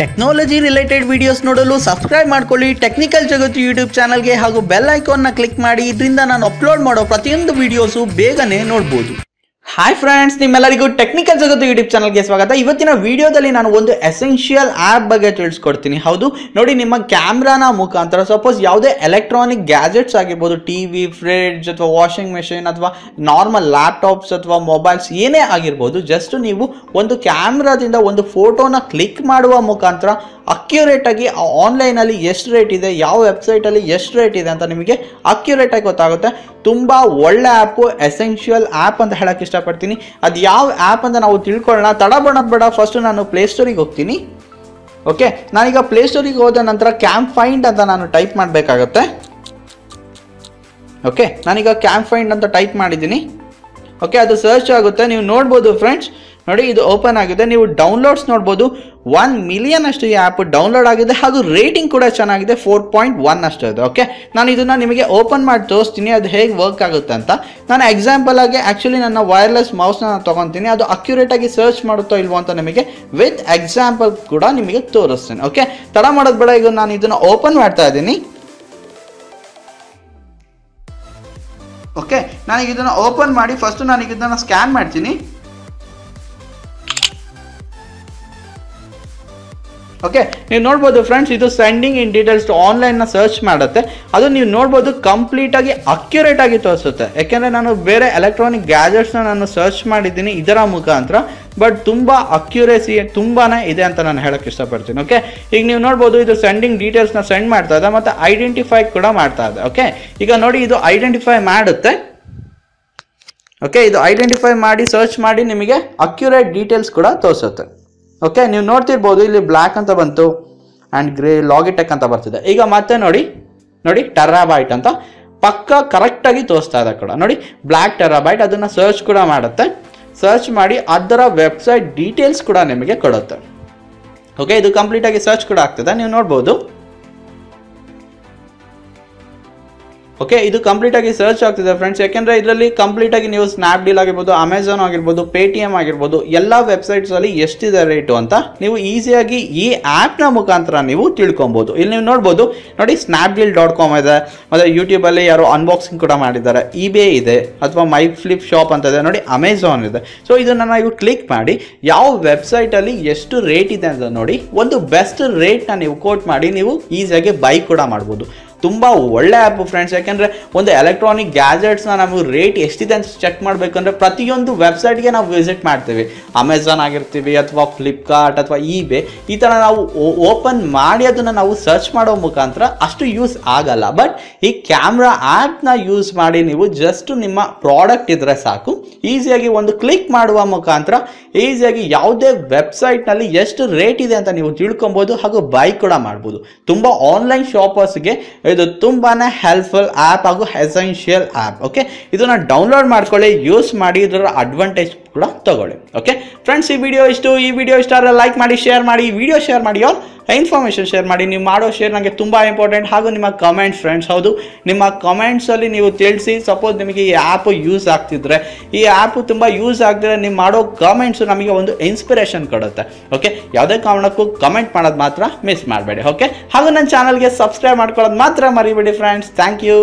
Technology related videos ನೋಡಲು subscribe ಮಾಡ್ಕೊಳ್ಳಿ. Technical ಜಗತ್ತು ಯೂಟ್ಯೂಬ್ ಚಾನಲ್ಗೆ ಹಾಗೂ ಬೆಲ್ ಐಕಾನ್ನ ಕ್ಲಿಕ್ ಮಾಡಿ. ಇದರಿಂದ ನಾನು ಅಪ್ಲೋಡ್ ಮಾಡೋ ಪ್ರತಿಯೊಂದು ವಿಡಿಯೋಸು ಬೇಗನೆ ನೋಡ್ಬೋದು. ಹಾಯ್ ಫ್ರೆಂಡ್ಸ್ ನಿಮ್ಮೆಲ್ಲರಿಗೂ ಟೆಕ್ನಿಕಲ್ ಜಗತ್ತು ಯೂಟ್ಯೂಬ್ ಚಾನಲ್ಗೆ ಸ್ವಾಗತ. ಇವತ್ತಿನ ವಿಡಿಯೋದಲ್ಲಿ ನಾನು ಒಂದು ಎಸೆನ್ಷಿಯಲ್ ಆ್ಯಪ್ ಬಗ್ಗೆ ತಿಳಿಸ್ಕೊಡ್ತೀನಿ. ಹೌದು, ನೋಡಿ ನಿಮ್ಮ ಕ್ಯಾಮ್ರಾನ ಮುಖಾಂತರ ಸಪೋಸ್ ಯಾವುದೇ ಎಲೆಕ್ಟ್ರಾನಿಕ್ ಗ್ಯಾಜೆಟ್ಸ್ ಆಗಿರ್ಬೋದು ಟಿ ವಿ ಫ್ರಿಡ್ಜ್ ಅಥವಾ ವಾಷಿಂಗ್ ಮೆಷಿನ್ ಅಥವಾ ನಾರ್ಮಲ್ ಲ್ಯಾಪ್ಟಾಪ್ಸ್ ಅಥವಾ ಮೊಬೈಲ್ಸ್ ಏನೇ ಆಗಿರ್ಬೋದು ಜಸ್ಟ್ ನೀವು ಒಂದು ಕ್ಯಾಮ್ರಾದಿಂದ ಒಂದು ಫೋಟೋನ ಕ್ಲಿಕ್ ಮಾಡುವ ಮುಖಾಂತರ ಅಕ್ಯುರೇಟ್ ಆಗಿ ಆನ್ಲೈನಲ್ಲಿ ಎಷ್ಟು ರೇಟ್ ಇದೆ, ಯಾವ ವೆಬ್ಸೈಟಲ್ಲಿ ಎಷ್ಟು ರೇಟ್ ಇದೆ ಅಂತ ನಿಮಗೆ ಅಕ್ಯುರೇಟಾಗಿ ಗೊತ್ತಾಗುತ್ತೆ. ತುಂಬ ಒಳ್ಳೆ ಆ್ಯಪು ಎಸೆನ್ಷಿಯಲ್ ಆ್ಯಪ್ ಅಂತ ಹೇಳೋಕ್ಕೆ ಇಷ್ಟಪಡ್ತೀನಿ. ಅದು ಯಾವ ಆ್ಯಪ್ ಅಂತ ನಾವು ತಿಳ್ಕೊಳ್ಳೋಣ. ತಡ ಬೇಡ. ಫಸ್ಟು ನಾನು ಪ್ಲೇಸ್ಟೋರಿಗೆ ಹೋಗ್ತೀನಿ. ಓಕೆ ನಾನೀಗ ಪ್ಲೇಸ್ಟೋರಿಗೆ ಹೋದ ನಂತರ ಕ್ಯಾಂಪ್ ಫೈಂಡ್ ಅಂತ ನಾನು ಟೈಪ್ ಮಾಡಬೇಕಾಗತ್ತೆ. ಓಕೆ ನಾನೀಗ ಕ್ಯಾಂಪ್ ಫೈಂಡ್ ಅಂತ ಟೈಪ್ ಮಾಡಿದ್ದೀನಿ. ಓಕೆ ಅದು ಸರ್ಚ್ ಆಗುತ್ತೆ. ನೀವು ನೋಡ್ಬೋದು ಫ್ರೆಂಡ್ಸ್ ನೋಡಿ, ಇದು ಓಪನ್ ಆಗಿದೆ. ನೀವು ಡೌನ್ಲೋಡ್ಸ್ ನೋಡ್ಬೋದು. ಒನ್ ಮಿಲಿಯನ್ ಅಷ್ಟು ಈ ಆ್ಯಪ್ ಡೌನ್ಲೋಡ್ ಆಗಿದೆ ಹಾಗೂ ರೇಟಿಂಗ್ ಕೂಡ ಚೆನ್ನಾಗಿದೆ ಫೋರ್ ಪಾಯಿಂಟ್ ಒನ್ ಅಷ್ಟು ಇದೆ ಓಕೆ ನಾನು ಇದನ್ನು ನಿಮಗೆ ಓಪನ್ ಮಾಡಿ ತೋರಿಸ್ತೀನಿ, ಅದು ಹೇಗೆ ವರ್ಕ್ ಆಗುತ್ತೆ ಅಂತ. ನಾನು ಎಕ್ಸಾಂಪಲ್ ಆಗಿ ಆ್ಯಕ್ಚುಲಿ ನನ್ನ ವೈರ್ಲೆಸ್ ಮೌಸ್ನ ನಾನು ತೊಗೊತೀನಿ, ಅದು ಅಕ್ಯುರೇಟ್ ಆಗಿ ಸರ್ಚ್ ಮಾಡುತ್ತೋ ಇಲ್ವೋ ಅಂತ ನಿಮಗೆ ವಿತ್ ಎಕ್ಸಾಂಪಲ್ ಕೂಡ ನಿಮಗೆ ತೋರಿಸ್ತೀನಿ ಓಕೆ ತಡ ಮಾಡೋದು ಬೇಡ, ಈಗ ನಾನು ಇದನ್ನು ಓಪನ್ ಮಾಡ್ತಾ ಇದ್ದೀನಿ. ಓಕೆ ನಾನೀಗ ಇದನ್ನು ಓಪನ್ ಮಾಡಿ ಫಸ್ಟು ನಾನೀಗ ಇದನ್ನು ಸ್ಕ್ಯಾನ್ ಮಾಡ್ತೀನಿ. ಓಕೆ ನೀವು ನೋಡ್ಬೋದು ಫ್ರೆಂಡ್ಸ್ ಇದು ಸೆಂಡಿಂಗ್ ಇನ್ ಡೀಟೇಲ್ಸ್ ಆನ್ಲೈನ್ನ ಸರ್ಚ್ ಮಾಡುತ್ತೆ. ಅದು ನೀವು ನೋಡ್ಬೋದು ಕಂಪ್ಲೀಟಾಗಿ ಅಕ್ಯುರೇಟ್ ಆಗಿ ತೋರಿಸುತ್ತೆ. ಯಾಕೆಂದರೆ ನಾನು ಬೇರೆ ಎಲೆಕ್ಟ್ರಾನಿಕ್ ಗ್ಯಾಜೆಟ್ಸ್ನ ನಾನು ಸರ್ಚ್ ಮಾಡಿದ್ದೀನಿ ಇದರ ಮುಖಾಂತರ. ಬಟ್ ತುಂಬ ಅಕ್ಯುರೇಸಿ ತುಂಬಾ ಇದೆ ಅಂತ ನಾನು ಹೇಳಕ್ಕೆ ಇಷ್ಟಪಡ್ತೀನಿ. ಓಕೆ ಈಗ ನೀವು ನೋಡ್ಬೋದು ಇದು ಸೆಂಡಿಂಗ್ ಡೀಟೇಲ್ಸ್ನ ಸೆಂಡ್ ಮಾಡ್ತಾ ಇದೆ ಮತ್ತು ಐಡೆಂಟಿಫೈ ಕೂಡ ಮಾಡ್ತಾ ಇದೆ. ಓಕೆ ಈಗ ನೋಡಿ ಇದು ಐಡೆಂಟಿಫೈ ಮಾಡುತ್ತೆ. ಓಕೆ ಇದು ಐಡೆಂಟಿಫೈ ಮಾಡಿ ಸರ್ಚ್ ಮಾಡಿ ನಿಮಗೆ ಅಕ್ಯುರೇಟ್ ಡೀಟೇಲ್ಸ್ ಕೂಡ ತೋರಿಸುತ್ತೆ. ಓಕೆ ನೀವು ನೋಡ್ತಿರ್ಬೋದು, ಇಲ್ಲಿ ಬ್ಲ್ಯಾಕ್ ಅಂತ ಬಂತು ಆ್ಯಂಡ್ ಗ್ರೇ ಲಾಗಿಟೆಕ್ ಅಂತ ಬರ್ತಿದೆ. ಈಗ ಮತ್ತೆ ನೋಡಿ ನೋಡಿ ಟೆರಾಬೈಟ್ ಅಂತ. ಪಕ್ಕ ಕರೆಕ್ಟಾಗಿ ತೋರಿಸ್ತಾ ಇದೆ ಕೂಡ. ನೋಡಿ ಬ್ಲ್ಯಾಕ್ ಟೆರಾಬೈಟ್ ಅದನ್ನು ಸರ್ಚ್ ಕೂಡ ಮಾಡುತ್ತೆ. ಸರ್ಚ್ ಮಾಡಿ ಅದರ ವೆಬ್ಸೈಟ್ ಡೀಟೇಲ್ಸ್ ಕೂಡ ನಿಮಗೆ ಕೊಡುತ್ತೆ. ಓಕೆ ಇದು ಕಂಪ್ಲೀಟಾಗಿ ಸರ್ಚ್ ಕೂಡ ಆಗ್ತದೆ. ನೀವು ನೋಡ್ಬೋದು. ಓಕೆ ಇದು ಕಂಪ್ಲೀಟ್ ಆಗಿ ಸರ್ಚ್ ಆಗ್ತಿದೆ ಫ್ರೆಂಡ್ಸ್ ಯಾಕೆಂದ್ರೆ ಇದರಲ್ಲಿ ಕಂಪ್ಲೀಟ್ ಆಗಿ ನೀವು ಸ್ನ್ಯಾಪ್ಡೀಲ್ ಆಗಿರ್ಬೋದು ಅಮೆಝಾನ್ ಆಗಿರ್ಬೋದು ಪೇಟಿಎಂ ಆಗಿರ್ಬೋದು, ಎಲ್ಲ ವೆಬ್ಸೈಟ್ಸಲ್ಲಿ ಎಷ್ಟಿದೆ ರೇಟು ಅಂತ ನೀವು ಈಸಿಯಾಗಿ ಈ ಆ್ಯಪ್ನ ಮುಖಾಂತರ ನೀವು ತಿಳ್ಕೊಬಹುದು ಇಲ್ಲಿ ನೀವು ನೋಡ್ಬೋದು, ನೋಡಿ ಸ್ನ್ಯಾಪ್ಡೀಲ್ ಡಾಟ್ ಕಾಮ್ ಇದೆ, ಮತ್ತು ಯೂಟ್ಯೂಬಲ್ಲಿ ಯಾರು ಅನ್ಬಾಕ್ಸಿಂಗ್ ಕೂಡ ಮಾಡಿದ್ದಾರೆ. ಇಬೇ ಇದೆ, ಅಥವಾ ಮೈ ಫ್ಲಿಪ್ ಶಾಪ್ ಅಂತ ಇದೆ, ನೋಡಿ ಅಮೆಝಾನ್ ಇದೆ. ಸೊ ಇದನ್ನು ನೀವು ಕ್ಲಿಕ್ ಮಾಡಿ, ಯಾವ ವೆಬ್ಸೈಟಲ್ಲಿ ಎಷ್ಟು ರೇಟ್ ಇದೆ ಅಂತ ನೋಡಿ, ಒಂದು ಬೆಸ್ಟ್ ರೇಟ್ನ ನೀವು ಕೋಟ್ ಮಾಡಿ, ನೀವು ಈಸಿಯಾಗಿ ಬೈ ಕೂಡ ಮಾಡ್ಬೋದು. ತುಂಬ ಒಳ್ಳೆ ಆ್ಯಪ್ ಫ್ರೆಂಡ್ಸ್ ಯಾಕೆಂದರೆ ಒಂದು ಎಲೆಕ್ಟ್ರಾನಿಕ್ ಗ್ಯಾಜೆಟ್ಸ್ನ ನಮಗೆ ರೇಟ್ ಎಷ್ಟಿದೆ ಅಂತ ಚೆಕ್ ಮಾಡಬೇಕಂದ್ರೆ ಪ್ರತಿಯೊಂದು ವೆಬ್ಸೈಟ್ಗೆ ನಾವು ವಿಸಿಟ್ ಮಾಡ್ತೀವಿ. ಅಮೆಝಾನ್ ಆಗಿರ್ತೀವಿ ಅಥವಾ ಫ್ಲಿಪ್ಕಾರ್ಟ್ ಅಥವಾ ಇಬೇ ಈ ಥರ ನಾವು ಓಪನ್ ಮಾಡಿ ಅದನ್ನು ನಾವು ಸರ್ಚ್ ಮಾಡೋ ಮುಖಾಂತರ ಅಷ್ಟು ಯೂಸ್ ಆಗಲ್ಲ. ಬಟ್ ಈ ಕ್ಯಾಮ್ರಾ ಆ್ಯಪ್ನ ಯೂಸ್ ಮಾಡಿ ನೀವು ಜಸ್ಟ್ ನಿಮ್ಮ ಪ್ರಾಡಕ್ಟ್ ಇದ್ದರೆ ಸಾಕು. ಈಸಿಯಾಗಿ ಒಂದು ಕ್ಲಿಕ್ ಮಾಡುವ ಮುಖಾಂತರ ಈಸಿಯಾಗಿ ಯಾವುದೇ ವೆಬ್ಸೈಟ್ನಲ್ಲಿ ಎಷ್ಟು ರೇಟ್ ಇದೆ ಅಂತ ನೀವು ತಿಳ್ಕೊಬೋದು ಹಾಗೂ ಬೈ ಕೂಡ ಮಾಡ್ಬೋದು. ತುಂಬ ಆನ್ಲೈನ್ ಶಾಪರ್ಸ್ಗೆ ಇದು ತುಂಬಾ ಹೆಲ್ಪ್ಫುಲ್ ಆ್ಯಪ್ ಹಾಗೂ ಎಸೆನ್ಷಿಯಲ್ ಆ್ಯಪ್ ಓಕೆ ಇದನ್ನು ಡೌನ್ಲೋಡ್ ಮಾಡ್ಕೊಳ್ಳಿ ಯೂಸ್ ಮಾಡಿ ಇದರ ಅಡ್ವಾಂಟೇಜ್ ಕೂಡ ತಗೊಳ್ಳಿ ಓಕೆ ಫ್ರೆಂಡ್ಸ್ ಈ ವಿಡಿಯೋ ಇಷ್ಟು. ಈ ವಿಡಿಯೋ ಇಷ್ಟ ಆದರೆ ಲೈಕ್ ಮಾಡಿ ಶೇರ್ ಮಾಡಿ. ವಿಡಿಯೋ ಶೇರ್ ಮಾಡಿ ಆಲ್ ಇನ್ಫಾರ್ಮೇಷನ್ ಶೇರ್ ಮಾಡಿ, ನೀವು ಮಾಡೋ ಶೇರ್ ನನಗೆ ತುಂಬ ಇಂಪಾರ್ಟೆಂಟ್ ಹಾಗೂ ನಿಮ್ಮ ಕಮೆಂಟ್ಸ್ ಫ್ರೆಂಡ್ಸ್ ಹೌದು. ನಿಮ್ಮ ಕಮೆಂಟ್ಸಲ್ಲಿ ನೀವು ತಿಳಿಸಿ ಸಪೋಸ್ ನಿಮಗೆ ಈ ಆ್ಯಪು ಯೂಸ್ ಆಗ್ತಿದ್ರೆ, ಈ ಆ್ಯಪು ತುಂಬ ಯೂಸ್ ಆಗ್ತಿದ್ರೆ ನೀವು ಮಾಡೋ ಕಮೆಂಟ್ಸು ನಮಗೆ ಒಂದು ಇನ್ಸ್ಪಿರೇಷನ್ ಕೊಡುತ್ತೆ ಓಕೆ ಯಾವುದೇ ಕಾರಣಕ್ಕೂ ಕಮೆಂಟ್ ಮಾಡೋದು ಮಾತ್ರ ಮಿಸ್ ಮಾಡಬೇಡಿ ಓಕೆ ಹಾಗೂ ನನ್ನ ಚಾನಲ್ಗೆ ಸಬ್ಸ್ಕ್ರೈಬ್ ಮಾಡ್ಕೊಳ್ಳೋದು ಮಾತ್ರ ಮರಿಬೇಡಿ ಫ್ರೆಂಡ್ಸ್ ಥ್ಯಾಂಕ್ ಯು